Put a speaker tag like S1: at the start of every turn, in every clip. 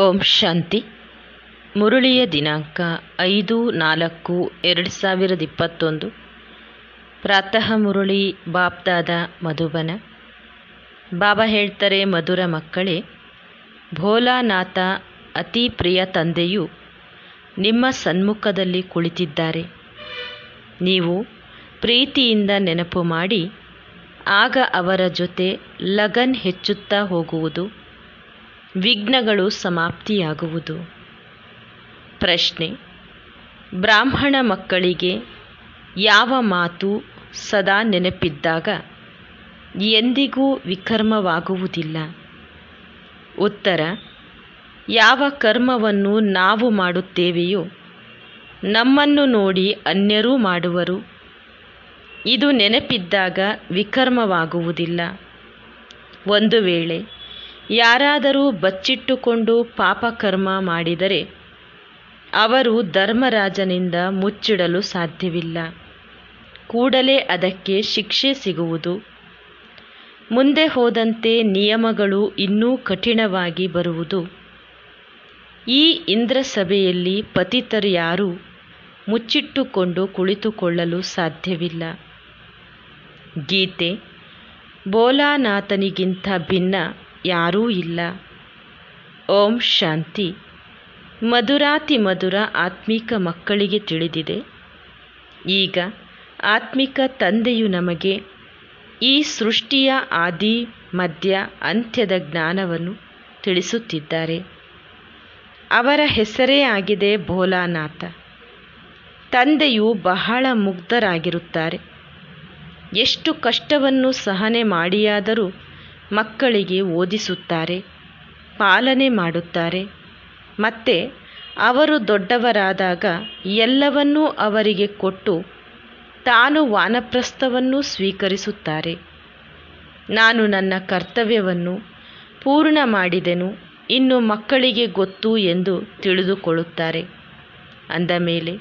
S1: ಓಂ ಶಾಂತಿ. ಮುರುಳಿಯ ದಿನಾಂಕ ಐದು ನಾಲ್ಕು ಎರಡು ಸಾವಿರದ ಇಪ್ಪತ್ತೊಂದು. ಪ್ರಾತಃ ಮುರುಳಿ ಬಾಪ್ದಾದ ಮಧುಬನ. ಬಾಬಾ ಹೇಳ್ತಾರೆ, ಮಧುರ ಮಕ್ಕಳೇ, ಭೋಲಾನಾಥ ಅತಿ ಪ್ರಿಯ ತಂದೆಯು ನಿಮ್ಮ ಸನ್ಮುಖದಲ್ಲಿ ಕುಳಿತಿದ್ದಾರೆ. ನೀವು ಪ್ರೀತಿಯಿಂದ ನೆನಪು ಮಾಡಿ, ಆಗ ಅವರ ಜೊತೆ ಲಗನ್ ಹೆಚ್ಚುತ್ತಾ ಹೋಗುವುದು. ವಿಘ್ನಗಳು ಸಮಾಪ್ತಿಯಾಗುವುದು. ಪ್ರಶ್ನೆ, ಬ್ರಾಹ್ಮಣ ಮಕ್ಕಳಿಗೆ ಯಾವ ಮಾತು ಸದಾ ನೆನಪಿದ್ದಾಗ ಎಂದಿಗೂ ವಿಕರ್ಮವಾಗುವುದಿಲ್ಲ? ಉತ್ತರ, ಯಾವ ಕರ್ಮವನ್ನು ನಾವು ಮಾಡುತ್ತೇವೆಯೋ ನಮ್ಮನ್ನು ನೋಡಿ ಅನ್ಯರೂ ಮಾಡುವರು. ಇದು ನೆನಪಿದ್ದಾಗ ವಿಕರ್ಮವಾಗುವುದಿಲ್ಲ. ಒಂದು ವೇಳೆ ಯಾರಾದರೂ ಬಚ್ಚಿಟ್ಟುಕೊಂಡು ಪಾಪಕರ್ಮ ಮಾಡಿದರೆ ಅವರು ಧರ್ಮರಾಜನಿಂದ ಮುಚ್ಚಿಡಲು ಸಾಧ್ಯವಿಲ್ಲ. ಕೂಡಲೇ ಅದಕ್ಕೆ ಶಿಕ್ಷೆ ಸಿಗುವುದು. ಮುಂದೆ ಹೋದಂತೆ ನಿಯಮಗಳು ಇನ್ನೂ ಕಠಿಣವಾಗಿ ಬರುವುದು. ಈ ಇಂದ್ರಸಭೆಯಲ್ಲಿ ಪತಿತರು ಯಾರೂ ಮುಚ್ಚಿಟ್ಟುಕೊಂಡು ಕುಳಿತುಕೊಳ್ಳಲು ಸಾಧ್ಯವಿಲ್ಲ. ಗೀತೆ ಬೋಲಾನಾಥನಿಗಿಂತ ಭಿನ್ನ ಯಾರೂ ಇಲ್ಲ. ಓಂ ಶಾಂತಿ. ಮಧುರಾತಿ ಮಧುರ ಆತ್ಮಿಕ ಮಕ್ಕಳಿಗೆ ತಿಳಿದಿದೆ. ಈಗ ಆತ್ಮಿಕ ತಂದೆಯು ನಮಗೆ ಈ ಸೃಷ್ಟಿಯ ಆದಿ, ಮಧ್ಯ, ಅಂತ್ಯದ ಜ್ಞಾನವನ್ನು ತಿಳಿಸುತ್ತಿದ್ದಾರೆ. ಅವರ ಹೆಸರೇ ಆಗಿದೆ ಭೋಲಾನಾಥ. ತಂದೆಯು ಬಹಳ ಮುಗ್ಧರಾಗಿರುತ್ತಾರೆ. ಎಷ್ಟು ಕಷ್ಟವನ್ನು ಸಹನೆ ಮಾಡಿಯಾದರೂ ಮಕ್ಕಳಿಗೆ ಓದಿಸುತ್ತಾರೆ, ಪಾಲನೆ ಮಾಡುತ್ತಾರೆ. ಮತ್ತು ಅವರು ದೊಡ್ಡವರಾದಾಗ ಎಲ್ಲವನ್ನೂ ಅವರಿಗೆ ಕೊಟ್ಟು ತಾನು ವಾನಪ್ರಸ್ಥವನ್ನು ಸ್ವೀಕರಿಸುತ್ತಾರೆ. ನಾನು ನನ್ನ ಕರ್ತವ್ಯವನ್ನು ಪೂರ್ಣ ಮಾಡಿದೆನು, ಇನ್ನು ಮಕ್ಕಳಿಗೆ ಗೊತ್ತು ಎಂದು ತಿಳಿದುಕೊಳ್ಳುತ್ತಾರೆ. ಅಂದ ಮೇಲೆ,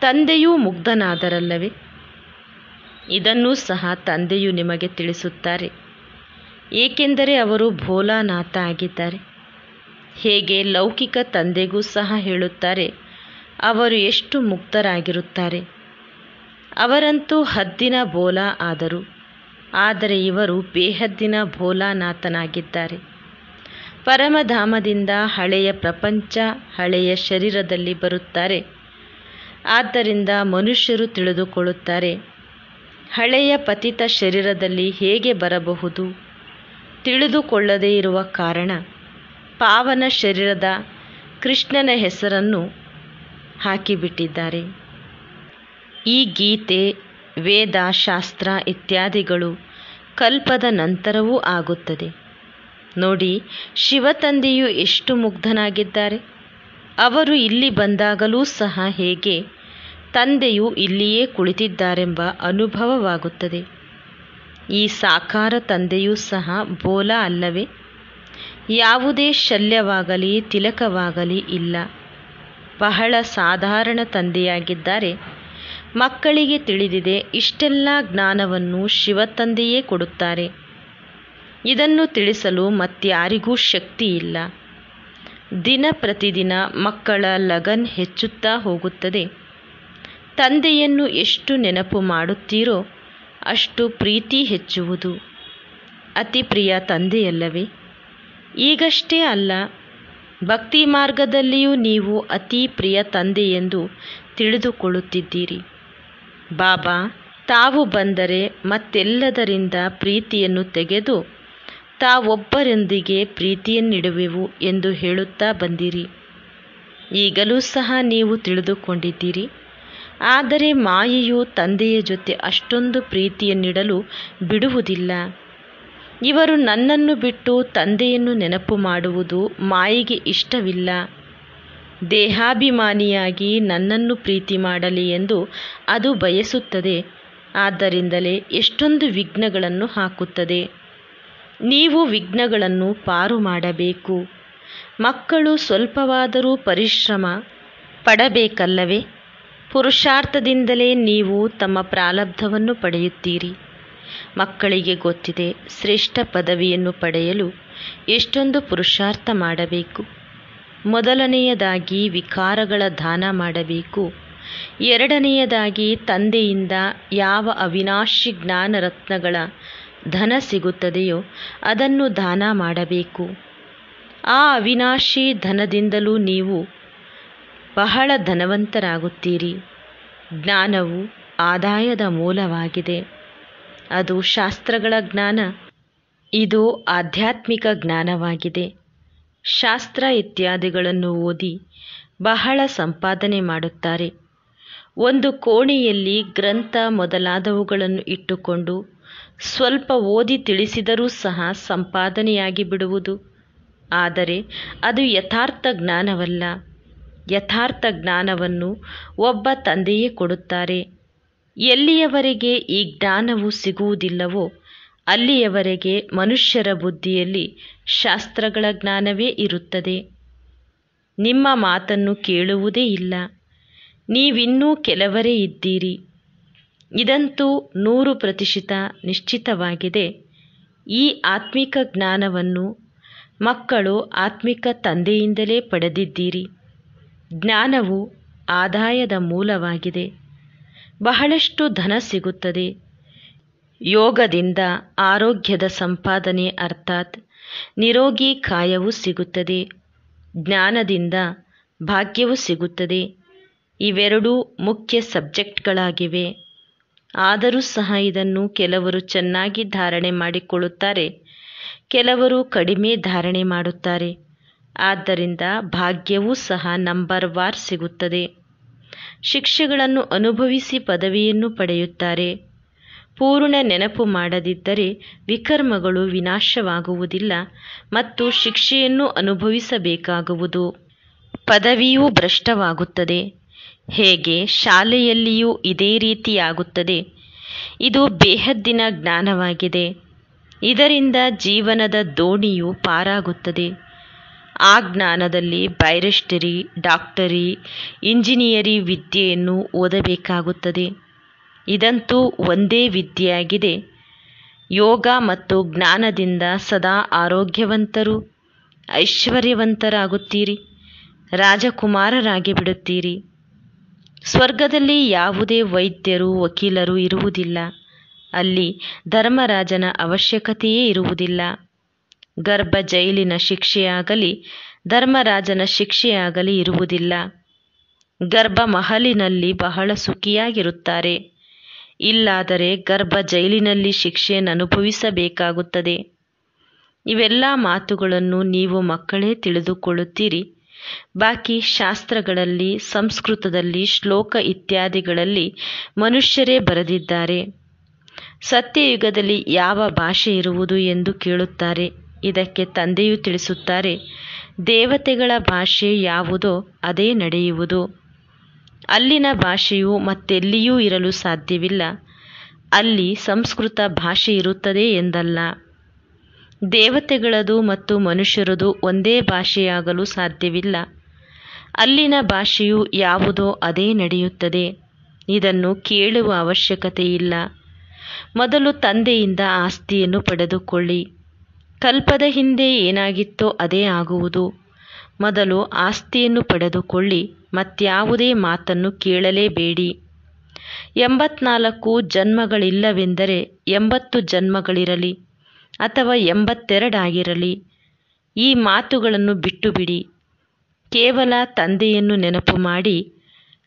S1: ತಂದೆಯೂ ಮುಗ್ಧನಾದರಲ್ಲವೇ? ಇದನ್ನೂ ಸಹ ತಂದೆಯು ನಿಮಗೆ ತಿಳಿಸುತ್ತಾರೆ. ಏಕೆಂದರೆ ಅವರು ಭೋಲಾನಾಥ ಆಗಿದ್ದಾರೆ. ಹೇಗೆ ಲೌಕಿಕ ತಂದೆಗೂ ಸಹ ಹೇಳುತ್ತಾರೆ, ಅವರು ಎಷ್ಟು ಮುಕ್ತರಾಗಿರುತ್ತಾರೆ. ಅವರಂತೂ ಹದ್ದಿನ ಬೋಲಾ ಆದರು, ಆದರೆ ಇವರು ಬೇಹದ್ದಿನ ಭೋಲಾನಾಥನಾಗಿದ್ದಾರೆ. ಪರಮಧಾಮದಿಂದ ಹಳೆಯ ಪ್ರಪಂಚ, ಹಳೆಯ ಶರೀರದಲ್ಲಿ ಬರುತ್ತಾರೆ. ಆದ್ದರಿಂದ ಮನುಷ್ಯರು ತಿಳಿದುಕೊಳ್ಳುತ್ತಾರೆ, ಹಳೆಯ ಪತಿತ ಶರೀರದಲ್ಲಿ ಹೇಗೆ ಬರಬಹುದು? ತಿಳಿದುಕೊಳ್ಳದೇ ಇರುವ ಕಾರಣ ಪಾವನ ಶರೀರದ ಕೃಷ್ಣನ ಹೆಸರನ್ನು ಹಾಕಿಬಿಟ್ಟಿದ್ದಾರೆ. ಈ ಗೀತೆ, ವೇದ, ಶಾಸ್ತ್ರ ಇತ್ಯಾದಿಗಳು ಕಲ್ಪದ ನಂತರವೂ ಆಗುತ್ತದೆ. ನೋಡಿ, ಶಿವತಂದೆಯು ಎಷ್ಟು ಮುಗ್ಧನಾಗಿದ್ದಾರೆ. ಅವರು ಇಲ್ಲಿ ಬಂದಾಗಲೂ ಸಹ ಹೇಗೆ ತಂದೆಯು ಇಲ್ಲಿಯೇ ಕುಳಿತಿದ್ದಾರೆಂಬ ಅನುಭವವಾಗುತ್ತದೆ. ಈ ಸಾಕಾರ ತಂದೆಯೂ ಸಹ ಬೋಲ ಅಲ್ಲವೇ? ಯಾವುದೇ ಶಲ್ಯವಾಗಲಿ, ತಿಲಕವಾಗಲಿ ಇಲ್ಲ. ಬಹಳ ಸಾಧಾರಣ ತಂದೆಯಾಗಿದ್ದಾರೆ. ಮಕ್ಕಳಿಗೆ ತಿಳಿದಿದೆ ಇಷ್ಟೆಲ್ಲ ಜ್ಞಾನವನ್ನು ಶಿವತಂದೆಯೇ ಕೊಡುತ್ತಾರೆ. ಇದನ್ನು ತಿಳಿಸಲು ಮತ್ಯಾರಿಗೂ ಶಕ್ತಿ ಇಲ್ಲ. ದಿನ ಪ್ರತಿದಿನ ಮಕ್ಕಳ ಲಗನ್ ಹೆಚ್ಚುತ್ತಾ ಹೋಗುತ್ತದೆ. ತಂದೆಯನ್ನು ಎಷ್ಟು ನೆನಪು ಮಾಡುತ್ತೀರೋ ಅಷ್ಟು ಪ್ರೀತಿ ಹೆಚ್ಚುವುದು. ಅತಿ ಪ್ರಿಯ ತಂದೆಯಲ್ಲವೇ. ಈಗಷ್ಟೇ ಅಲ್ಲ, ಭಕ್ತಿ ಮಾರ್ಗದಲ್ಲಿಯೂ ನೀವು ಅತಿ ಪ್ರಿಯ ತಂದೆ ಎಂದು ತಿಳಿದುಕೊಳ್ಳುತ್ತಿದ್ದೀರಿ. ಬಾಬಾ, ತಾವು ಬಂದರೆ ಮತ್ತೆಲ್ಲದರಿಂದ ಪ್ರೀತಿಯನ್ನು ತೆಗೆದು ತಾವೊಬ್ಬರೊಂದಿಗೆ ಪ್ರೀತಿಯನ್ನಿಡುವೆವು ಎಂದು ಹೇಳುತ್ತಾ ಬಂದಿರಿ. ಈಗಲೂ ಸಹ ನೀವು ತಿಳಿದುಕೊಂಡಿದ್ದೀರಿ. ಆದರೆ ಮಾಯೆಯು ತಂದೆಯ ಜೊತೆ ಅಷ್ಟೊಂದು ಪ್ರೀತಿಯನ್ನಿಡಲು ಬಿಡುವುದಿಲ್ಲ. ಇವರು ನನ್ನನ್ನು ಬಿಟ್ಟು ತಂದೆಯನ್ನು ನೆನಪು ಮಾಡುವುದು ಮಾಯೆಗೆ ಇಷ್ಟವಿಲ್ಲ. ದೇಹಾಭಿಮಾನಿಯಾಗಿ ನನ್ನನ್ನು ಪ್ರೀತಿ ಮಾಡಲಿ ಎಂದು ಅದು ಬಯಸುತ್ತದೆ. ಆದ್ದರಿಂದಲೇ ಎಷ್ಟೊಂದು ವಿಘ್ನಗಳನ್ನು ಹಾಕುತ್ತದೆ. ನೀವು ವಿಘ್ನಗಳನ್ನು ಪಾರು ಮಾಡಬೇಕು. ಮಕ್ಕಳು ಸ್ವಲ್ಪವಾದರೂ ಪರಿಶ್ರಮ ಪಡಬೇಕಲ್ಲವೇ? ಪುರುಷಾರ್ಥದಿಂದಲೇ ನೀವು ತಮ್ಮ ಪ್ರಾರಬ್ಧವನ್ನು ಪಡೆಯುತ್ತೀರಿ. ಮಕ್ಕಳಿಗೆ ಗೊತ್ತಿದೆ, ಶ್ರೇಷ್ಠ ಪದವಿಯನ್ನು ಪಡೆಯಲು ಎಷ್ಟೊಂದು ಪುರುಷಾರ್ಥ ಮಾಡಬೇಕು. ಮೊದಲನೆಯದಾಗಿ ವಿಕಾರಗಳ ದಾನ ಮಾಡಬೇಕು. ಎರಡನೆಯದಾಗಿ ತಂದೆಯಿಂದ ಯಾವ ಅವಿನಾಶಿ ಜ್ಞಾನ ರತ್ನಗಳ ಧನ ಸಿಗುತ್ತದೆಯೋ ಅದನ್ನು ದಾನ ಮಾಡಬೇಕು. ಆ ಅವಿನಾಶಿ ಧನದಿಂದಲೂ ನೀವು ಬಹಳ ಧನವಂತರಾಗುತ್ತೀರಿ. ಜ್ಞಾನವು ಆದಾಯದ ಮೂಲವಾಗಿದೆ. ಅದು ಶಾಸ್ತ್ರಗಳ ಜ್ಞಾನ. ಇದು ಆಧ್ಯಾತ್ಮಿಕ ಜ್ಞಾನವಾಗಿದೆ. ಶಾಸ್ತ್ರ ಇತ್ಯಾದಿಗಳನ್ನು ಓದಿ ಬಹಳ ಸಂಪಾದನೆ ಮಾಡುತ್ತಾರೆ. ಒಂದು ಕೋಣೆಯಲ್ಲಿ ಗ್ರಂಥ ಮೊದಲಾದವುಗಳನ್ನು ಇಟ್ಟುಕೊಂಡು ಸ್ವಲ್ಪ ಓದಿ ತಿಳಿಸಿದರೂ ಸಹ ಸಂಪಾದನೆಯಾಗಿ ಬಿಡುವುದು ಆದರೆ ಅದು ಯಥಾರ್ಥ ಜ್ಞಾನವಲ್ಲ. ಯಥಾರ್ಥ ಜ್ಞಾನವನ್ನು ಒಬ್ಬ ತಂದೆಯೇ ಕೊಡುತ್ತಾರೆ. ಎಲ್ಲಿಯವರೆಗೆ ಈ ಜ್ಞಾನವು ಸಿಗುವುದಿಲ್ಲವೋ, ಅಲ್ಲಿಯವರೆಗೆ ಮನುಷ್ಯರ ಬುದ್ಧಿಯಲ್ಲಿ ಶಾಸ್ತ್ರಗಳ ಜ್ಞಾನವೇ ಇರುತ್ತದೆ. ನಿಮ್ಮ ಮಾತನ್ನು ಕೇಳುವುದೇ ಇಲ್ಲ. ನೀವಿನ್ನೂ ಕೆಲವರೇ ಇದ್ದೀರಿ. ಇದಂತೂ ನೂರು ಪ್ರತಿಶತ ನಿಶ್ಚಿತವಾಗಿದೆ. ಈ ಆತ್ಮಿಕ ಜ್ಞಾನವನ್ನು ಮಕ್ಕಳು ಆತ್ಮಿಕ ತಂದೆಯಿಂದಲೇ ಪಡೆದಿದ್ದೀರಿ. ಜ್ಞಾನವು ಆದಾಯದ ಮೂಲವಾಗಿದೆ. ಬಹಳಷ್ಟು ಧನ ಸಿಗುತ್ತದೆ. ಯೋಗದಿಂದ ಆರೋಗ್ಯದ ಸಂಪಾದನೆ ಅರ್ಥಾತ್ ನಿರೋಗಿ ಕಾಯವೂ ಸಿಗುತ್ತದೆ. ಜ್ಞಾನದಿಂದ ಭಾಗ್ಯವೂ ಸಿಗುತ್ತದೆ. ಇವೆರಡೂ ಮುಖ್ಯ ಸಬ್ಜೆಕ್ಟ್ಗಳಾಗಿವೆ. ಆದರೂ ಸಹ ಇದನ್ನು ಕೆಲವರು ಚೆನ್ನಾಗಿ ಧಾರಣೆ ಮಾಡಿಕೊಳ್ಳುತ್ತಾರೆ. ಕೆಲವರು ಕಡಿಮೆ ಧಾರಣೆ ಮಾಡುತ್ತಾರೆ. ಆದ್ದರಿಂದ ಭಾಗ್ಯವೂ ಸಹ ನಂಬರ್ ವಾರ್ ಸಿಗುತ್ತದೆ. ಶಿಕ್ಷೆಗಳನ್ನು ಅನುಭವಿಸಿ ಪದವಿಯನ್ನು ಪಡೆಯುತ್ತಾರೆ. ಪೂರ್ಣ ನೆನಪು ಮಾಡದಿದ್ದರೆ ವಿಕರ್ಮಗಳು ವಿನಾಶವಾಗುವುದಿಲ್ಲ ಮತ್ತು ಶಿಕ್ಷೆಯನ್ನು ಅನುಭವಿಸಬೇಕಾಗುವುದು. ಪದವಿಯೂ ಭ್ರಷ್ಟವಾಗುತ್ತದೆ. ಹೇಗೆ? ಶಾಲೆಯಲ್ಲಿಯೂ ಇದೇ ರೀತಿಯಾಗುತ್ತದೆ. ಇದು ಬೇಹದ್ದಿನ ಜ್ಞಾನವಾಗಿದೆ. ಇದರಿಂದ ಜೀವನದ ದೋಣಿಯು ಪಾರಾಗುತ್ತದೆ. ಆ ಜ್ಞಾನದಲ್ಲಿ ಬೈರೆಸ್ಟರಿ ಡಾಕ್ಟರಿ, ಇಂಜಿನಿಯರಿ ವಿದ್ಯೆಯನ್ನು ಓದಬೇಕಾಗುತ್ತದೆ. ಇದಂತೂ ಒಂದೇ ವಿದ್ಯೆಯಾಗಿದೆ. ಯೋಗ ಮತ್ತು ಜ್ಞಾನದಿಂದ ಸದಾ ಆರೋಗ್ಯವಂತರು, ಐಶ್ವರ್ಯವಂತರಾಗುತ್ತೀರಿ, ರಾಜಕುಮಾರರಾಗಿ ಬಿಡುತ್ತೀರಿ. ಸ್ವರ್ಗದಲ್ಲಿ ಯಾವುದೇ ವೈದ್ಯರು, ವಕೀಲರು ಇರುವುದಿಲ್ಲ. ಅಲ್ಲಿ ಧರ್ಮರಾಜನ ಅವಶ್ಯಕತೆಯೇ ಇರುವುದಿಲ್ಲ. ಗರ್ಭ ಜೈಲಿನ ಶಿಕ್ಷೆಯಾಗಲಿ, ಧರ್ಮರಾಜನ ಶಿಕ್ಷೆಯಾಗಲಿ ಇರುವುದಿಲ್ಲ. ಗರ್ಭ ಮಹಲಿನಲ್ಲಿ ಬಹಳ ಸುಖಿಯಾಗಿರುತ್ತಾರೆ. ಇಲ್ಲಾದರೆ ಗರ್ಭ ಜೈಲಿನಲ್ಲಿ ಶಿಕ್ಷೆಯನ್ನು ಅನುಭವಿಸಬೇಕಾಗುತ್ತದೆ. ಇವೆಲ್ಲ ಮಾತುಗಳನ್ನು ನೀವು ಮಕ್ಕಳೇ ತಿಳಿದುಕೊಳ್ಳುತ್ತೀರಿ. ಬಾಕಿ ಶಾಸ್ತ್ರಗಳಲ್ಲಿ, ಸಂಸ್ಕೃತದಲ್ಲಿ, ಶ್ಲೋಕ ಇತ್ಯಾದಿಗಳಲ್ಲಿ ಮನುಷ್ಯರೇ ಬರೆದಿದ್ದಾರೆ. ಸತ್ಯಯುಗದಲ್ಲಿ ಯಾವ ಭಾಷೆ ಇರುವುದು ಎಂದು ಕೇಳುತ್ತಾರೆ. ಇದಕ್ಕೆ ತಂದೆಯು ತಿಳಿಸುತ್ತಾರೆ, ದೇವತೆಗಳ ಭಾಷೆ ಯಾವುದೋ ಅದೇ ನಡೆಯುವುದು. ಅಲ್ಲಿನ ಭಾಷೆಯು ಮತ್ತೆಲ್ಲಿಯೂ ಇರಲು ಸಾಧ್ಯವಿಲ್ಲ. ಅಲ್ಲಿ ಸಂಸ್ಕೃತ ಭಾಷೆ ಇರುತ್ತದೆ ಎಂದಲ್ಲ. ದೇವತೆಗಳದು ಮತ್ತು ಮನುಷ್ಯರದು ಒಂದೇ ಭಾಷೆಯಾಗಲು ಸಾಧ್ಯವಿಲ್ಲ. ಅಲ್ಲಿನ ಭಾಷೆಯು ಯಾವುದೋ ಅದೇ ನಡೆಯುತ್ತದೆ. ಇದನ್ನು ಕೇಳುವ ಅವಶ್ಯಕತೆ ಇಲ್ಲ ಮೊದಲು ತಂದೆಯಿಂದ ಆಸ್ತಿಯನ್ನು ಪಡೆದುಕೊಳ್ಳಿ. ಕಲ್ಪದ ಹಿಂದೆ ಏನಾಗಿತ್ತೋ ಅದೇ ಆಗುವುದು. ಮೊದಲು ಆಸ್ತಿಯನ್ನು ಪಡೆದುಕೊಳ್ಳಿ, ಮತ್ಯಾವುದೇ ಮಾತನ್ನು ಕೇಳಲೇಬೇಡಿ. ಎಂಬತ್ನಾಲ್ಕು ಜನ್ಮಗಳಿಲ್ಲವೆಂದರೆ ಎಂಬತ್ತು ಜನ್ಮಗಳಿರಲಿ ಅಥವಾ ಎಂಬತ್ತೆರಡಾಗಿರಲಿ. ಈ ಮಾತುಗಳನ್ನು ಬಿಟ್ಟುಬಿಡಿ. ಕೇವಲ ತಂದೆಯನ್ನು ನೆನಪು ಮಾಡಿ,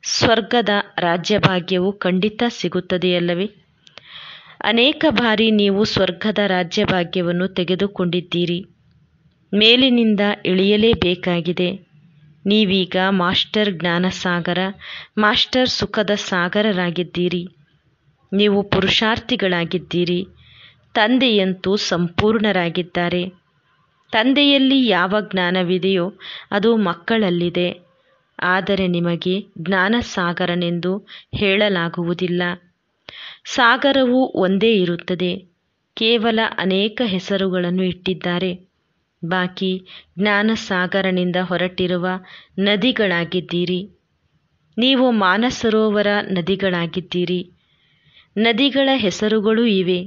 S1: ಸ್ವರ್ಗದ ರಾಜ್ಯಭಾಗ್ಯವು ಖಂಡಿತ ಸಿಗುತ್ತದೆಯಲ್ಲವೇ? ಅನೇಕ ಬಾರಿ ನೀವು ಸ್ವರ್ಗದ ರಾಜ್ಯಭಾಗ್ಯವನ್ನು ತೆಗೆದುಕೊಂಡಿದ್ದೀರಿ. ಮೇಲಿನಿಂದ ಇಳಿಯಲೇಬೇಕಾಗಿದೆ. ನೀವೀಗ ಮಾಸ್ಟರ್ ಜ್ಞಾನಸಾಗರ, ಮಾಸ್ಟರ್ ಸುಖದ ಸಾಗರರಾಗಿದ್ದೀರಿ. ನೀವು ಪುರುಷಾರ್ಥಿಗಳಾಗಿದ್ದೀರಿ. ತಂದೆಯಂತೂ ಸಂಪೂರ್ಣರಾಗಿದ್ದಾರೆ. ತಂದೆಯಲ್ಲಿ ಯಾವ ಜ್ಞಾನವಿದೆಯೋ ಅದು ಮಕ್ಕಳಲ್ಲಿದೆ. ಆದರೆ ನಿಮಗೆ ಜ್ಞಾನಸಾಗರನೆಂದು ಹೇಳಲಾಗುವುದಿಲ್ಲ. ಸಾಗರವು ಒಂದೇ ಇರುತ್ತದೆ. ಕೇವಲ ಅನೇಕ ಹೆಸರುಗಳನ್ನು ಇಟ್ಟಿದ್ದಾರೆ. ಬಾಕಿ ಜ್ಞಾನಸಾಗರನಿಂದ ಹೊರಟಿರುವ ನದಿಗಳಾಗಿದ್ದೀರಿ. ನೀವು ಮಾನಸರೋವರ ನದಿಗಳಾಗಿದ್ದೀರಿ. ನದಿಗಳ ಹೆಸರುಗಳೂ ಇವೆ.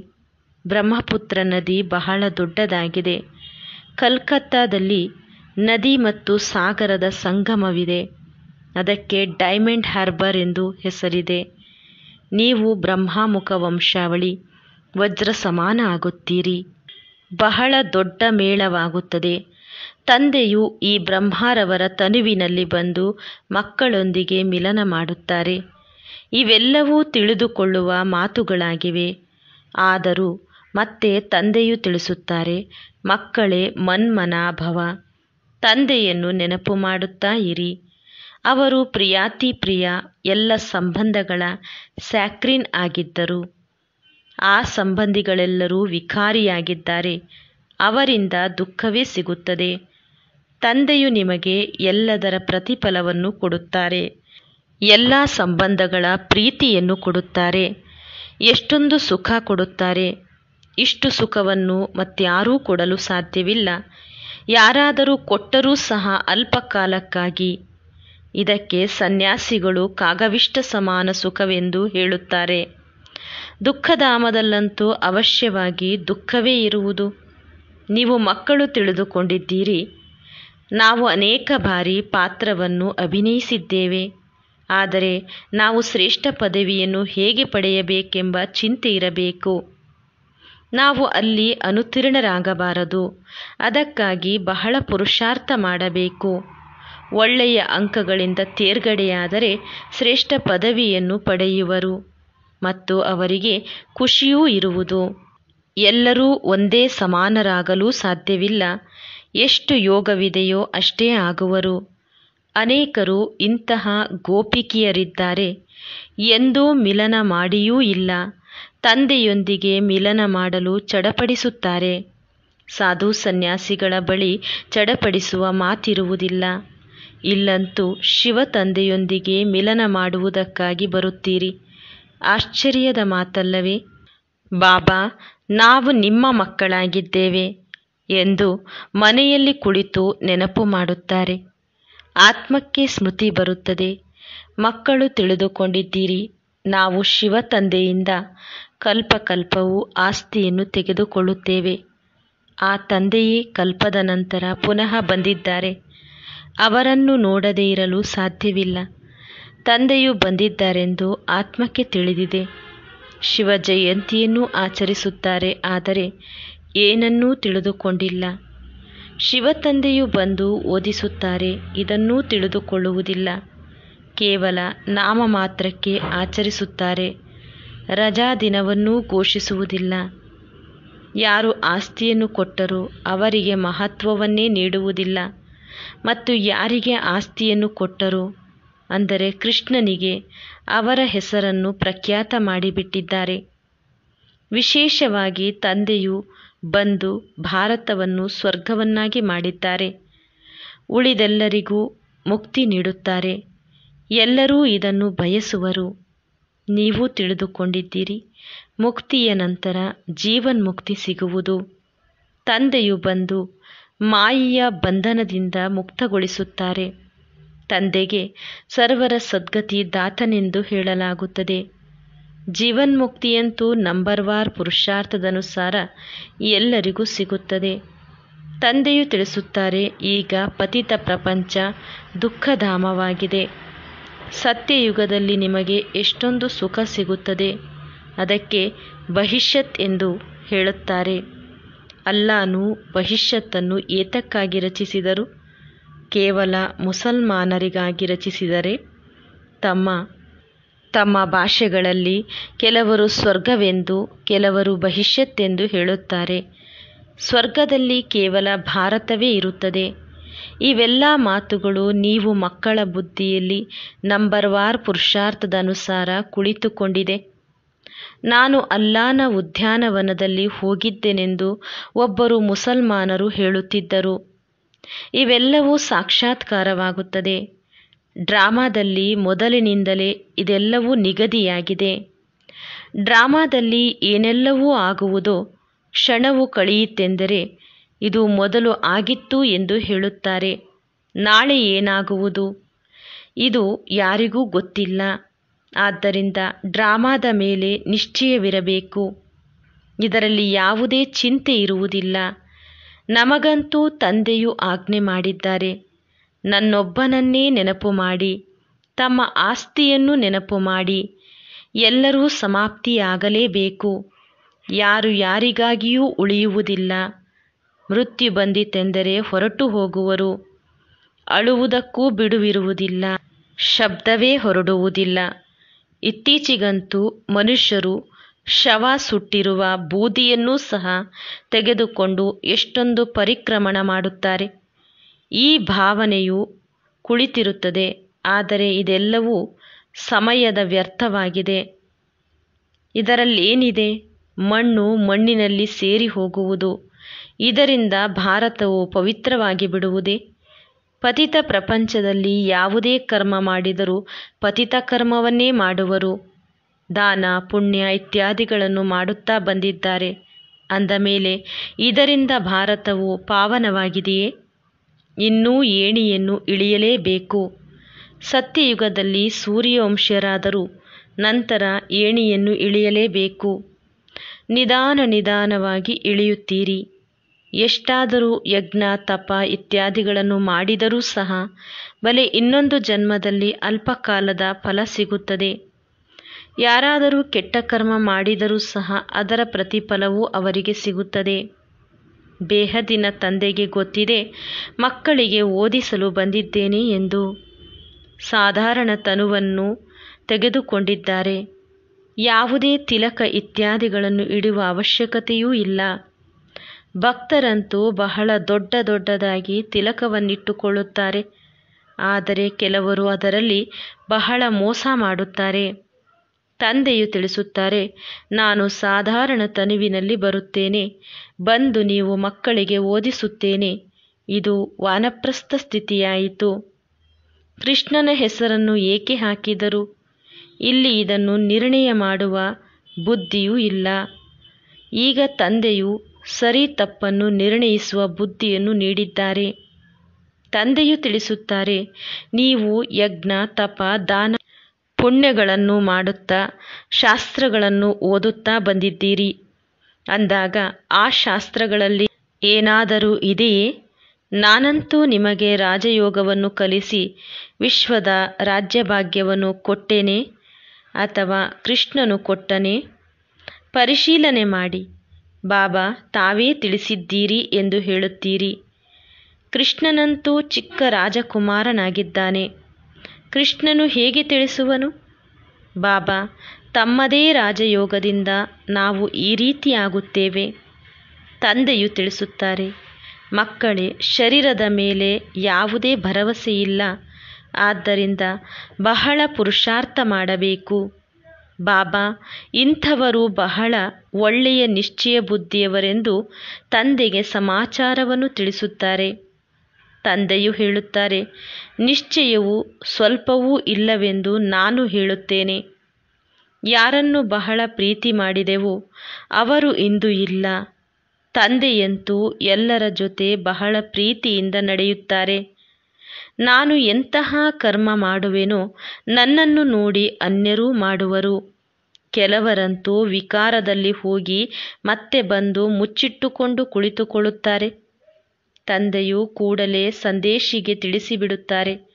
S1: ಬ್ರಹ್ಮಪುತ್ರ ನದಿ ಬಹಳ ದೊಡ್ಡದಾಗಿದೆ. ಕಲ್ಕತ್ತಾದಲ್ಲಿ ನದಿ ಮತ್ತು ಸಾಗರದ ಸಂಗಮವಿದೆ. ಅದಕ್ಕೆ ಡೈಮಂಡ್ ಹಾರ್ಬರ್ ಎಂದು ಹೆಸರಿದೆ. ನೀವು ಬ್ರಹ್ಮಾಮುಖ ವಂಶಾವಳಿ ವಜ್ರ ಸಮಾನ ಆಗುತ್ತೀರಿ ಬಹಳ ದೊಡ್ಡ ಮೇಳವಾಗುತ್ತದೆ. ತಂದೆಯು ಈ ಬ್ರಹ್ಮಾರವರ ತನುವಿನಲ್ಲಿ ಬಂದು ಮಕ್ಕಳೊಂದಿಗೆ ಮಿಲನ ಮಾಡುತ್ತಾರೆ. ಇವೆಲ್ಲವೂ ತಿಳಿದುಕೊಳ್ಳುವ ಮಾತುಗಳಾಗಿವೆ. ಆದರೂ ಮತ್ತೆ ತಂದೆಯು ತಿಳಿಸುತ್ತಾರೆ, ಮಕ್ಕಳೇ ಮನ್ಮನಾಭವ, ತಂದೆಯನ್ನು ನೆನಪು ಮಾಡುತ್ತಾ ಇರಿ. ಅವರು ಪ್ರಿಯಾತಿ ಪ್ರಿಯ ಎಲ್ಲ ಸಂಬಂಧಗಳ ಸ್ಯಾಕ್ರಿನ್ ಆಗಿದ್ದರು. ಆ ಸಂಬಂಧಿಗಳೆಲ್ಲರೂ ವಿಕಾರಿಯಾಗಿದ್ದಾರೆ. ಅವರಿಂದ ದುಃಖವೇ ಸಿಗುತ್ತದೆ. ತಂದೆಯು ನಿಮಗೆ ಎಲ್ಲದರ ಪ್ರತಿಫಲವನ್ನು ಕೊಡುತ್ತಾರೆ. ಎಲ್ಲ ಸಂಬಂಧಗಳ ಪ್ರೀತಿಯನ್ನು ಕೊಡುತ್ತಾರೆ. ಎಷ್ಟೊಂದು ಸುಖ ಕೊಡುತ್ತಾರೆ. ಇಷ್ಟು ಸುಖವನ್ನು ಮತ್ಯಾರೂ ಕೊಡಲು ಸಾಧ್ಯವಿಲ್ಲ. ಯಾರಾದರೂ ಕೊಟ್ಟರೂ ಸಹ ಅಲ್ಪ ಕಾಲಕ್ಕಾಗಿ ಇದಕ್ಕೆ ಸನ್ಯಾಸಿಗಳು ಕಾಗವಿಷ್ಟ ಸಮಾನ ಸುಖವೆಂದು ಹೇಳುತ್ತಾರೆ. ದುಃಖಧಾಮದಲ್ಲಂತೂ ಅವಶ್ಯವಾಗಿ ದುಃಖವೇ ಇರುವುದು. ನೀವು ಮಕ್ಕಳು ತಿಳಿದುಕೊಂಡಿದ್ದೀರಿ. ನಾವು ಅನೇಕ ಬಾರಿ ಪಾತ್ರವನ್ನು ಅಭಿನಯಿಸಿದ್ದೇವೆ. ಆದರೆ ನಾವು ಶ್ರೇಷ್ಠ ಪದವಿಯನ್ನು ಹೇಗೆ ಪಡೆಯಬೇಕೆಂಬ ಚಿಂತೆ ಇರಬೇಕು. ನಾವು ಅಲ್ಲಿ ಅನುತೀರ್ಣರಾಗಬಾರದು. ಅದಕ್ಕಾಗಿ ಬಹಳ ಪುರುಷಾರ್ಥ ಮಾಡಬೇಕು. ಒಳ್ಳೆಯ ಅಂಕಗಳಿಂದ ತೇರ್ಗಡೆಯಾದರೆ ಶ್ರೇಷ್ಠ ಪದವಿಯನ್ನು ಪಡೆಯುವರು ಮತ್ತು ಅವರಿಗೆ ಖುಷಿಯೂ ಇರುವುದು. ಎಲ್ಲರೂ ಒಂದೇ ಸಮಾನರಾಗಲು ಸಾಧ್ಯವಿಲ್ಲ. ಎಷ್ಟು ಯೋಗವಿದೆಯೋ ಅಷ್ಟೇ ಆಗುವರು. ಅನೇಕರು ಇಂತಹ ಗೋಪಿಕಿಯರಿದ್ದಾರೆ. ಎಂದೂ ಮಿಲನ ಮಾಡಿಯೂ ಇಲ್ಲ. ತಂದೆಯೊಂದಿಗೆ ಮಿಲನ ಮಾಡಲು ಚಡಪಡಿಸುತ್ತಾರೆ. ಸಾಧು ಸನ್ಯಾಸಿಗಳ ಬಳಿ ಚಡಪಡಿಸುವ ಮಾತಿರುವುದಿಲ್ಲ. ಇಲ್ಲಂತೂ ಶಿವ ತಂದೆಯೊಂದಿಗೆ ಮಿಲನ ಮಾಡುವುದಕ್ಕಾಗಿ ಬರುತ್ತೀರಿ. ಆಶ್ಚರ್ಯದ ಮಾತಲ್ಲವೇ? ಬಾಬಾ, ನಾವು ನಿಮ್ಮ ಮಕ್ಕಳಾಗಿದ್ದೇವೆ ಎಂದು ಮನೆಯಲ್ಲಿ ಕುಳಿತು ನೆನಪು ಮಾಡುತ್ತಾರೆ. ಆತ್ಮಕ್ಕೆ ಸ್ಮೃತಿ ಬರುತ್ತದೆ. ಮಕ್ಕಳು ತಿಳಿದುಕೊಂಡಿದ್ದೀರಿ, ನಾವು ಶಿವ ತಂದೆಯಿಂದ ಕಲ್ಪಕಲ್ಪವು ಆಸ್ತಿಯನ್ನು ತೆಗೆದುಕೊಳ್ಳುತ್ತೇವೆ. ಆ ತಂದೆಯೇ ಕಲ್ಪದ ನಂತರ ಪುನಃ ಬಂದಿದ್ದಾರೆ. ಅವರನ್ನು ನೋಡದೇ ಇರಲು ಸಾಧ್ಯವಿಲ್ಲ. ತಂದೆಯು ಬಂದಿದ್ದಾರೆಂದು ಆತ್ಮಕ್ಕೆ ತಿಳಿದಿದೆ. ಶಿವ ಜಯಂತಿಯನ್ನು ಆಚರಿಸುತ್ತಾರೆ, ಆದರೆ ಏನನ್ನೂ ತಿಳಿದುಕೊಂಡಿಲ್ಲ. ಶಿವ ತಂದೆಯು ಬಂದು ಓದಿಸುತ್ತಾರೆ, ಇದನ್ನೂ ತಿಳಿದುಕೊಳ್ಳುವುದಿಲ್ಲ. ಕೇವಲ ನಾಮ ಮಾತ್ರಕ್ಕೆ ಆಚರಿಸುತ್ತಾರೆ, ರಜಾ ದಿನವನ್ನೂ ಘೋಷಿಸುವುದಿಲ್ಲ. ಯಾರು ಆಸ್ತಿಯನ್ನು ಕೊಟ್ಟರೂ ಅವರಿಗೆ ಮಹತ್ವವನ್ನೇ ನೀಡುವುದಿಲ್ಲ. ಮತ್ತು ಯಾರಿಗೆ ಆಸ್ತಿಯನ್ನು ಕೊಟ್ಟರು? ಅಂದರೆ ಕೃಷ್ಣನಿಗೆ ಅವರ ಹೆಸರನ್ನು ಪ್ರಖ್ಯಾತ ಮಾಡಿಬಿಟ್ಟಿದ್ದಾರೆ. ವಿಶೇಷವಾಗಿ ತಂದೆಯು ಬಂದು ಭಾರತವನ್ನು ಸ್ವರ್ಗವನ್ನಾಗಿ ಮಾಡಿದ್ದಾರೆ. ಉಳಿದೆಲ್ಲರಿಗೂ ಮುಕ್ತಿ ನೀಡುತ್ತಾರೆ. ಎಲ್ಲರೂ ಇದನ್ನು ಬಯಸುವರು. ನೀವು ತಿಳಿದುಕೊಂಡಿದ್ದೀರಿ, ಮುಕ್ತಿಯ ನಂತರ ಜೀವನ್ಮುಕ್ತಿ ಸಿಗುವುದು. ತಂದೆಯು ಬಂದು ಮಾಯೆಯ ಬಂಧನದಿಂದ ಮುಕ್ತಗೊಳಿಸುತ್ತಾರೆ. ತಂದೆಗೆ ಸರ್ವರ ಸದ್ಗತಿ ದಾತನೆಂದು ಹೇಳಲಾಗುತ್ತದೆ. ಜೀವನ್ಮುಕ್ತಿಯಂತೂ ನಂಬರ್ವಾರ್ ಪುರುಷಾರ್ಥದನುಸಾರ ಎಲ್ಲರಿಗೂ ಸಿಗುತ್ತದೆ. ತಂದೆಯು ತಿಳಿಸುತ್ತಾರೆ, ಈಗ ಪತಿತ ಪ್ರಪಂಚ ದುಃಖಧಾಮವಾಗಿದೆ. ಸತ್ಯಯುಗದಲ್ಲಿ ನಿಮಗೆ ಎಷ್ಟೊಂದು ಸುಖ ಸಿಗುತ್ತದೆ. ಅದಕ್ಕೆ ಭವಿಷ್ಯತ್ ಎಂದು ಹೇಳುತ್ತಾರೆ. ಅಲ್ಲಾನು ಬಹಿಷ್ಯತ್ತನ್ನು ಏತಕ್ಕಾಗಿ ರಚಿಸಿದರು? ಕೇವಲ ಮುಸಲ್ಮಾನರಿಗಾಗಿ ರಚಿಸಿದರೆ ತಮ್ಮ ತಮ್ಮ ಭಾಷೆಗಳಲ್ಲಿ ಕೆಲವರು ಸ್ವರ್ಗವೆಂದು, ಕೆಲವರು ಬಹಿಷ್ಯತ್ತೆಂದು ಹೇಳುತ್ತಾರೆ. ಸ್ವರ್ಗದಲ್ಲಿ ಕೇವಲ ಭಾರತವೇ ಇರುತ್ತದೆ. ಇವೆಲ್ಲ ಮಾತುಗಳು ನೀವು ಮಕ್ಕಳ ಬುದ್ಧಿಯಲ್ಲಿ ನಂಬರ್ ವಾರ್ ಪುರುಷಾರ್ಥದ ಅನುಸಾರ ಕುಳಿತುಕೊಂಡಿದೆ. ನಾನು ಅಲ್ಲಾನ ಉದ್ಯಾನವನದಲ್ಲಿ ಹೋಗಿದ್ದೆನೆಂದು ಒಬ್ಬರು ಮುಸಲ್ಮಾನರು ಹೇಳುತ್ತಿದ್ದರು. ಇವೆಲ್ಲವೂ ಸಾಕ್ಷಾತ್ಕಾರವಾಗುತ್ತದೆ. ಡ್ರಾಮಾದಲ್ಲಿ ಮೊದಲಿನಿಂದಲೇ ಇದೆಲ್ಲವೂ ನಿಗದಿಯಾಗಿದೆ. ಡ್ರಾಮಾದಲ್ಲಿ ಏನೆಲ್ಲವೂ ಆಗುವುದೋ ಕ್ಷಣವು ಕಳೆಯಿತೆಂದರೆ ಇದು ಮೊದಲು ಆಗಿತ್ತು ಎಂದು ಹೇಳುತ್ತಾರೆ. ನಾಳೆ ಏನಾಗುವುದು? ಇದು ಯಾರಿಗೂ ಗೊತ್ತಿಲ್ಲ. ಆದ್ದರಿಂದ ಡ್ರಾಮಾದ ಮೇಲೆ ನಿಶ್ಚಯವಿರಬೇಕು. ಇದರಲ್ಲಿ ಯಾವುದೇ ಚಿಂತೆ ಇರುವುದಿಲ್ಲ. ನಮಗಂತೂ ತಂದೆಯು ಆಜ್ಞೆ ಮಾಡಿದ್ದಾರೆ. ನನ್ನೊಬ್ಬನನ್ನೇ ನೆನಪು ಮಾಡಿ, ತಮ್ಮ ಆಸ್ತಿಯನ್ನು ನೆನಪು ಮಾಡಿ, ಎಲ್ಲರೂ ಸಮಾಪ್ತಿಯಾಗಲೇಬೇಕು. ಯಾರು ಯಾರಿಗಾಗಿಯೂ ಉಳಿಯುವುದಿಲ್ಲ. ಮೃತ್ಯು ಬಂದಿತೆಂದರೆ ಹೊರಟು ಹೋಗುವರು. ಅಳುವುದಕ್ಕೂ ಬಿಡುವಿರುವುದಿಲ್ಲ. ಶಬ್ದವೇ ಹೊರಡುವುದಿಲ್ಲ. ಇತ್ತೀಚಿಗಂತೂ ಮನುಷ್ಯರು ಶವ ಸುಟ್ಟಿರುವ ಬೂದಿಯನ್ನೂ ಸಹ ತೆಗೆದುಕೊಂಡು ಎಷ್ಟೊಂದು ಪರಿಕ್ರಮಣ ಮಾಡುತ್ತಾರೆ. ಈ ಭಾವನೆಯು ಕುಳಿತಿರುತ್ತದೆ, ಆದರೆ ಇದೆಲ್ಲವೂ ಸಮಯದ ವ್ಯರ್ಥವಾಗಿದೆ. ಇದರಲ್ಲೇನಿದೆ? ಮಣ್ಣು ಮಣ್ಣಿನಲ್ಲಿ ಸೇರಿ ಹೋಗುವುದು. ಇದರಿಂದ ಭಾರತವು ಪವಿತ್ರವಾಗಿ ಬಿಡುವುದೇ? ಪತಿತ ಪ್ರಪಂಚದಲ್ಲಿ ಯಾವುದೇ ಕರ್ಮ ಮಾಡಿದರೂ ಪತಿತ ಕರ್ಮವನ್ನೇ ಮಾಡುವರು. ದಾನ, ಪುಣ್ಯ ಇತ್ಯಾದಿಗಳನ್ನು ಮಾಡುತ್ತಾ ಬಂದಿದ್ದಾರೆ. ಅಂದ ಮೇಲೆ, ಇದರಿಂದ ಭಾರತವು ಪಾವನವಾಗಿದೆಯೇ? ಇನ್ನೂ ಏಣಿಯನ್ನು ಇಳಿಯಲೇಬೇಕು. ಸತ್ಯಯುಗದಲ್ಲಿ ಸೂರ್ಯವಂಶರಾದರೂ ನಂತರ ಏಣಿಯನ್ನು ಇಳಿಯಲೇಬೇಕು. ನಿಧಾನ ನಿಧಾನವಾಗಿ ಇಳಿಯುತ್ತೀರಿ. ಎಷ್ಟಾದರೂ ಯಜ್ಞ, ತಪ ಇತ್ಯಾದಿಗಳನ್ನು ಮಾಡಿದರೂ ಸಹ ಬಲೆ ಇನ್ನೊಂದು ಜನ್ಮದಲ್ಲಿ ಅಲ್ಪಕಾಲದ ಫಲ ಸಿಗುತ್ತದೆ. ಯಾರಾದರೂ ಕೆಟ್ಟ ಕರ್ಮ ಮಾಡಿದರೂ ಸಹ ಅದರ ಪ್ರತಿಫಲವು ಅವರಿಗೆ ಸಿಗುತ್ತದೆ. ಬೇಹದಿನ ತಂದೆಗೆ ಗೊತ್ತಿದೆ, ಮಕ್ಕಳಿಗೆ ಓದಿಸಲು ಬಂದಿದ್ದೇನೆ ಎಂದು ಸಾಧಾರಣ ತನುವನ್ನು ತೆಗೆದುಕೊಂಡಿದ್ದಾರೆ. ಯಾವುದೇ ತಿಲಕ ಇತ್ಯಾದಿಗಳನ್ನು ಇಡುವ ಅವಶ್ಯಕತೆಯೂ ಇಲ್ಲ. ಭಕ್ತರಂತೂ ಬಹಳ ದೊಡ್ಡ ದೊಡ್ಡದಾಗಿ ತಿಲಕವನ್ನಿಟ್ಟುಕೊಳ್ಳುತ್ತಾರೆ. ಆದರೆ ಕೆಲವರು ಅದರಲ್ಲಿ ಬಹಳ ಮೋಸ ಮಾಡುತ್ತಾರೆ. ತಂದೆಯು ತಿಳಿಸುತ್ತಾರೆ, ನಾನು ಸಾಧಾರಣ ತನುವಿನಲ್ಲಿ ಬರುತ್ತೇನೆ, ಬಂದು ನೀವು ಮಕ್ಕಳಿಗೆ ಓದಿಸುತ್ತೇನೆ, ಇದು ವಾನಪ್ರಸ್ಥ ಸ್ಥಿತಿಯಾಯಿತು. ಕೃಷ್ಣನ ಹೆಸರನ್ನು ಏಕೆ ಹಾಕಿದರು? ಇಲ್ಲಿ ಇದನ್ನು ನಿರ್ಣಯ ಮಾಡುವ ಬುದ್ಧಿಯೂ ಇಲ್ಲ. ಈಗ ತಂದೆಯು ಸರಿ ತಪ್ಪನ್ನು ನಿರ್ಣಯಿಸುವ ಬುದ್ಧಿಯನ್ನು ನೀಡಿದ್ದಾರೆ. ತಂದೆಯು ತಿಳಿಸುತ್ತಾರೆ, ನೀವು ಯಜ್ಞ, ತಪ, ದಾನ, ಪುಣ್ಯಗಳನ್ನು ಮಾಡುತ್ತಾ, ಶಾಸ್ತ್ರಗಳನ್ನು ಓದುತ್ತಾ ಬಂದಿದ್ದೀರಿ. ಅಂದಾಗ ಆ ಶಾಸ್ತ್ರಗಳಲ್ಲಿ ಏನಾದರೂ ಇದೆಯೇ? ನಾನಂತೂ ನಿಮಗೆ ರಾಜಯೋಗವನ್ನು ಕಲಿಸಿ ವಿಶ್ವದ ರಾಜ್ಯಭಾಗ್ಯವನ್ನು ಕೊಟ್ಟೇನೆ ಅಥವಾ ಕೃಷ್ಣನು ಕೊಟ್ಟನೆ? ಪರಿಶೀಲನೆ ಮಾಡಿ. ಬಾಬಾ, ತಾವೇ ತಿಳಿಸಿದ್ದೀರಿ ಎಂದು ಹೇಳುತ್ತೀರಿ. ಕೃಷ್ಣನಂತೂ ಚಿಕ್ಕ ರಾಜಕುಮಾರನಾಗಿದ್ದಾನೆ. ಕೃಷ್ಣನು ಹೇಗೆ ತಿಳಿಸುವನು? ಬಾಬಾ, ತಮ್ಮದೇ ರಾಜಯೋಗದಿಂದ ನಾವು ಈ ರೀತಿಯಾಗುತ್ತೇವೆ, ತಂದೆಯು ತಿಳಿಸುತ್ತಾರೆ. ಮಕ್ಕಳೇ, ಶರೀರದ ಮೇಲೆ ಯಾವುದೇ ಭರವಸೆಯಿಲ್ಲ. ಆದ್ದರಿಂದ ಬಹಳ ಪುರುಷಾರ್ಥ ಮಾಡಬೇಕು. ಬಾಬಾ, ಇಂಥವರು ಬಹಳ ಒಳ್ಳೆಯ ನಿಶ್ಚಯ ಬುದ್ಧಿಯವರೆಂದು ತಂದೆಗೆ ಸಮಾಚಾರವನ್ನು ತಿಳಿಸುತ್ತಾರೆ. ತಂದೆಯು ಹೇಳುತ್ತಾರೆ, ನಿಶ್ಚಯವು ಸ್ವಲ್ಪವೂ ಇಲ್ಲವೆಂದು ನಾನು ಹೇಳುತ್ತೇನೆ. ಯಾರನ್ನು ಬಹಳ ಪ್ರೀತಿ ಮಾಡಿದೆವೋ ಅವರು ಇಂದು ಇಲ್ಲ. ತಂದೆಯಂತೂ ಎಲ್ಲರ ಜೊತೆ ಬಹಳ ಪ್ರೀತಿಯಿಂದ ನಡೆಯುತ್ತಾರೆ. ನಾನು ಎಂತಹ ಕರ್ಮ ಮಾಡುವೆನೋ ನನ್ನನ್ನು ನೋಡಿ ಅನ್ಯರೂ ಮಾಡುವರು. ಕೆಲವರಂತೂ ವಿಕಾರದಲ್ಲಿ ಹೋಗಿ ಮತ್ತೆ ಬಂದು ಮುಚ್ಚಿಟ್ಟುಕೊಂಡು ಕುಳಿತುಕೊಳ್ಳುತ್ತಾರೆ. ತಂದೆಯು ಕೂಡಲೇ ಸಂದೇಶಿಗೆ ತಿಳಿಸಿಬಿಡುತ್ತಾರೆ.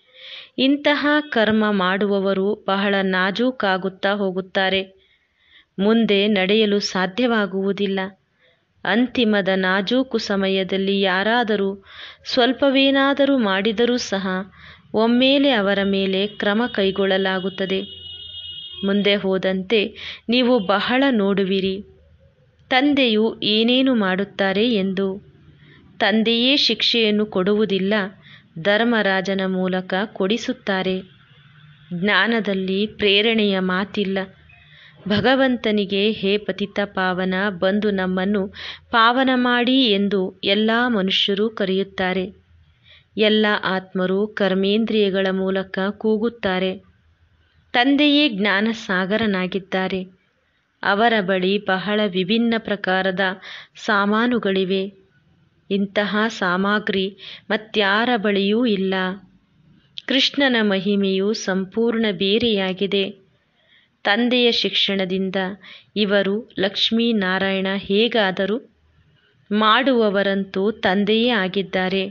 S1: ಇಂತಹ ಕರ್ಮ ಮಾಡುವವರು ಬಹಳ ನಾಜೂಕಾಗುತ್ತಾ ಹೋಗುತ್ತಾರೆ. ಮುಂದೆ ನಡೆಯಲು ಸಾಧ್ಯವಾಗುವುದಿಲ್ಲ. ಅಂತಿಮದ ನಾಜೂಕು ಸಮಯದಲ್ಲಿ ಯಾರಾದರೂ ಸ್ವಲ್ಪವೇನಾದರೂ ಮಾಡಿದರೂ ಸಹ ಒಮ್ಮೆಲೆ ಅವರ ಮೇಲೆ ಕ್ರಮ ಕೈಗೊಳ್ಳಲಾಗುತ್ತದೆ. ಮುಂದೆ ಹೋದಂತೆ ನೀವು ಬಹಳ ನೋಡುವಿರಿ. ತಂದೆಯು ಏನೇನು ಮಾಡುತ್ತಾರೆ ಎಂದು. ತಂದೆಯೇ ಶಿಕ್ಷೆಯನ್ನು ಕೊಡುವುದಿಲ್ಲ, ಧರ್ಮರಾಜನ ಮೂಲಕ ಕೊಡಿಸುತ್ತಾರೆ. ಜ್ಞಾನದಲ್ಲಿ ಪ್ರೇರಣೆಯ ಮಾತಿಲ್ಲ. ಭಗವಂತನಿಗೆ, ಹೇ ಪತಿತ ಪಾವನ, ಬಂದು ನಮ್ಮನ್ನು ಪಾವನ ಮಾಡಿ ಎಂದು ಎಲ್ಲ ಮನುಷ್ಯರು ಕರೆಯುತ್ತಾರೆ. ಎಲ್ಲ ಆತ್ಮರು ಕರ್ಮೇಂದ್ರಿಯಗಳ ಮೂಲಕ ಕೂಗುತ್ತಾರೆ. ತಂದೆಯೇ ಜ್ಞಾನ ಸಾಗರನಾಗಿದ್ದಾರೆ ಅವರ ಬಳಿ ಬಹಳ ವಿಭಿನ್ನ ಪ್ರಕಾರದ ಸಾಮಾನುಗಳಿವೆ. ಇಂತಹ ಸಾಮಗ್ರಿ ಮತ್ಯಾರ ಬಳಿಯೂ ಇಲ್ಲ. ಕೃಷ್ಣನ ಮಹಿಮೆಯು ಸಂಪೂರ್ಣ ಬೇರೆಯಾಗಿದೆ. ತಂದೆಯ ಶಿಕ್ಷಣದಿಂದ ಇವರು ಲಕ್ಷ್ಮೀನಾರಾಯಣ ಹೇಗಾದರೂ ಮಾಡುವವರಂತೂ ತಂದೆಯೇ ಆಗಿದ್ದಾರೆ.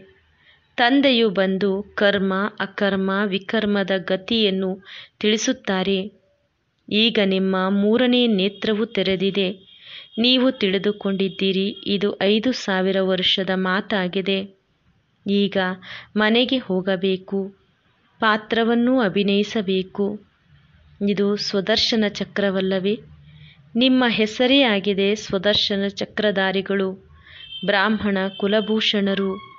S1: ತಂದೆಯು ಬಂದು ಕರ್ಮ, ಅಕರ್ಮ, ವಿಕರ್ಮದ ಗತಿಯನ್ನು ತಿಳಿಸುತ್ತಾರೆ. ಈಗ ನಿಮ್ಮ ಮೂರನೇ ನೇತ್ರವು ತೆರೆದಿದೆ. ನೀವು ತಿಳಿದುಕೊಂಡಿದ್ದೀರಿ, ಇದು ಐದು ಸಾವಿರ ವರ್ಷದ ಮಾತಾಗಿದೆ. ಈಗ ಮನೆಗೆ ಹೋಗಬೇಕು, ಪಾತ್ರವನ್ನು ಅಭಿನಯಿಸಬೇಕು. ಇದು ಸ್ವದರ್ಶನ ಚಕ್ರವಲ್ಲವೇ? ನಿಮ್ಮ ಹೆಸರೇ ಆಗಿದೆ ಸ್ವದರ್ಶನ ಚಕ್ರಧಾರಿಗಳು, ಬ್ರಾಹ್ಮಣ ಕುಲಭೂಷಣರು,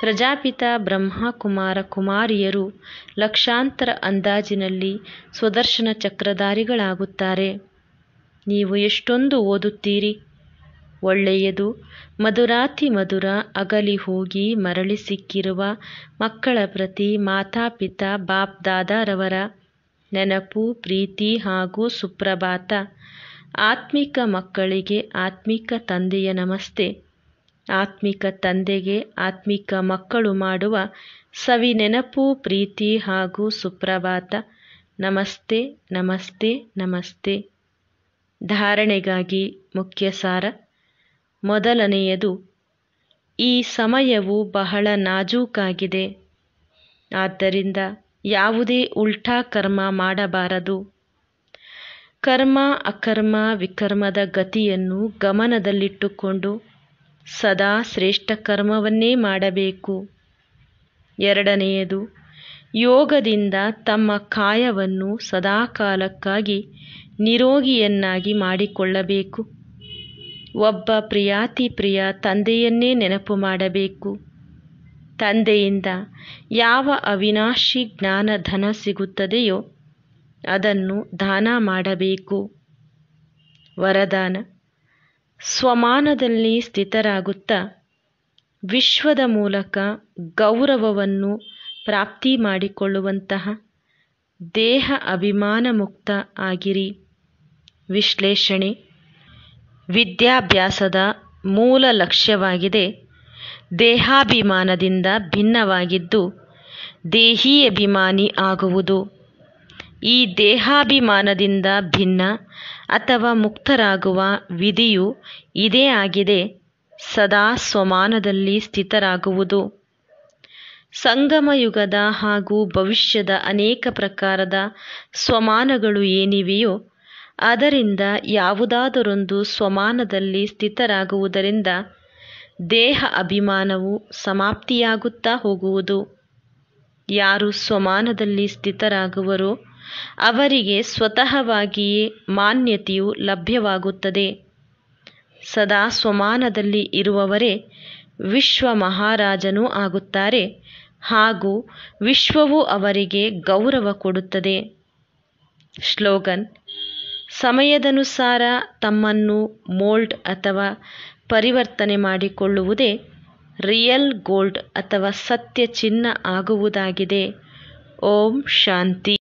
S1: ಪ್ರಜಾಪಿತ ಬ್ರಹ್ಮಕುಮಾರ ಕುಮಾರಿಯರು ಲಕ್ಷಾಂತರ ಅಂದಾಜಿನಲ್ಲಿ ಸ್ವದರ್ಶನ ಚಕ್ರಧಾರಿಗಳಾಗುತ್ತಾರೆ. ನೀವು ಎಷ್ಟೊಂದು ಓದುತ್ತೀರಿ? ಒಳ್ಳೆಯದು, ಮಧುರಾತಿ ಮಧುರ ಅಗಲಿ ಹೋಗಿ ಮರಳಿ ಸಿಕ್ಕಿರುವ ಮಕ್ಕಳ ಪ್ರತಿ ಮಾತಾಪಿತಾ, ಬಾಪ್ ದಾದಾರವರ ನೆನಪು, ಪ್ರೀತಿ ಹಾಗೂ ಸುಪ್ರಭಾತ. ಆತ್ಮಿಕ ಮಕ್ಕಳಿಗೆ ಆತ್ಮಿಕ ತಂದೆಯ ನಮಸ್ತೆ. ಆತ್ಮಿಕ ತಂದೆಗೆ ಆತ್ಮಿಕ ಮಕ್ಕಳು ಮಾಡುವ ಸವಿ ನೆನಪು, ಪ್ರೀತಿ ಹಾಗೂ ಸುಪ್ರಭಾತ. ನಮಸ್ತೆ ನಮಸ್ತೆ ನಮಸ್ತೆ. ಧಾರಣೆಗಾಗಿ ಮುಖ್ಯ ಸಾರ. ಮೊದಲನೆಯದು, ಈ ಸಮಯವು ಬಹಳ ನಾಜೂಕಾಗಿದೆ. ಆದ್ದರಿಂದ ಯಾವುದೇ ಉಲ್ಟಾ ಕರ್ಮ ಮಾಡಬಾರದು. ಕರ್ಮ ಅಕರ್ಮ ವಿಕರ್ಮದ ಗತಿಯನ್ನು ಗಮನದಲ್ಲಿಟ್ಟುಕೊಂಡು ಸದಾ ಶ್ರೇಷ್ಠ ಕರ್ಮವನ್ನೇ ಮಾಡಬೇಕು. ಎರಡನೆಯದು, ಯೋಗದಿಂದ ತಮ್ಮ ಕಾಯವನ್ನು ಸದಾಕಾಲಕ್ಕಾಗಿ ನಿರೋಗಿಯನ್ನಾಗಿ ಮಾಡಿಕೊಳ್ಳಬೇಕು. ಒಬ್ಬ ಪ್ರಿಯಾತಿ ಪ್ರಿಯ ತಂದೆಯನ್ನೇ ನೆನಪು ಮಾಡಬೇಕು. ತಂದೆಯಿಂದ ಯಾವ ಅವಿನಾಶಿ ಜ್ಞಾನ ಧನ ಸಿಗುತ್ತದೆಯೋ ಅದನ್ನು ದಾನ ಮಾಡಬೇಕು. ವರದಾನ. ಸ್ವಮಾನದಲ್ಲಿ ಸ್ಥಿತರಾಗುತ್ತಾ ವಿಶ್ವದ ಮೂಲಕ ಗೌರವವನ್ನು ಪ್ರಾಪ್ತಿ ಮಾಡಿಕೊಳ್ಳುವಂತಹ ದೇಹ ಅಭಿಮಾನ ಮುಕ್ತ ಆಗಿರಿ. ವಿಶ್ಲೇಷಣೆ. ವಿದ್ಯಾಭ್ಯಾಸದ ಮೂಲ ಲಕ್ಷ್ಯವಾಗಿದೆ ದೇಹಾಭಿಮಾನದಿಂದ ಭಿನ್ನವಾಗಿದ್ದು ದೇಹಿ ಅಭಿಮಾನಿ ಆಗುವುದು. ಈ ದೇಹಾಭಿಮಾನದಿಂದ ಭಿನ್ನ ಅಥವಾ ಮುಕ್ತರಾಗುವ ವಿಧಿಯು ಇದೇ ಆಗಿದೆ. ಸದಾ ಸ್ವಮಾನದಲ್ಲಿ ಸ್ಥಿತರಾಗುವುದು. ಸಂಗಮಯುಗದ ಹಾಗೂ ಭವಿಷ್ಯದ ಅನೇಕ ಪ್ರಕಾರದ ಸ್ವಮಾನಗಳು ಏನಿವೆಯೋ ಅದರಿಂದ ಯಾವುದಾದರೊಂದು ಸ್ವಮಾನದಲ್ಲಿ ಸ್ಥಿತರಾಗುವುದರಿಂದ ದೇಹ ಅಭಿಮಾನವು ಸಮಾಪ್ತಿಯಾಗುತ್ತಾ ಹೋಗುವುದು. ಯಾರು ಸ್ವಮಾನದಲ್ಲಿ ಸ್ಥಿತರಾಗುವರೋ ಅವರಿಗೆ ಸ್ವತಃವಾಗಿಯೇ ಮಾನ್ಯತೆಯು ಲಭ್ಯವಾಗುತ್ತದೆ. ಸದಾ ಸ್ವಮಾನದಲ್ಲಿ ಇರುವವರೇ ವಿಶ್ವ ಮಹಾರಾಜನೂ ಆಗುತ್ತಾರೆ ಹಾಗೂ ವಿಶ್ವವು ಅವರಿಗೆ ಗೌರವ ಕೊಡುತ್ತದೆ. ಶ್ಲೋಗನ್, ಸಮಯದನುಸಾರ ತಮ್ಮನ್ನು ಮೋಲ್ಡ್ ಅಥವಾ ಪರಿವರ್ತನೆ ಮಾಡಿಕೊಳ್ಳುವುದೇ ರಿಯಲ್ ಗೋಲ್ಡ್ ಅಥವಾ ಸತ್ಯ ಚಿನ್ನ ಆಗುವುದಾಗಿದೆ. ಓಂ ಶಾಂತಿ.